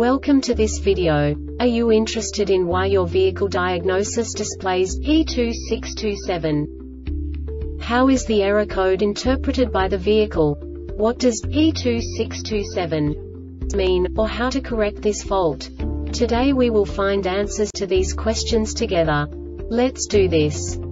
Welcome to this video. Are you interested in why your vehicle diagnosis displays P2627? How is the error code interpreted by the vehicle? What does P2627 mean, or how to correct this fault? Today we will find answers to these questions together. Let's do this.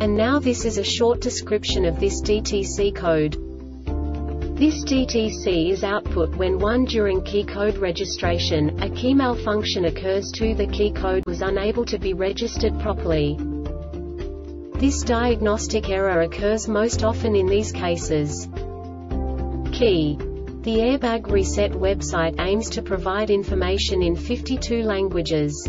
And now this is a short description of this DTC code. This DTC is output when one during key code registration, a key malfunction occurs to the key code was unable to be registered properly. This diagnostic error occurs most often in these cases. Key. The Airbag Reset website aims to provide information in 52 languages.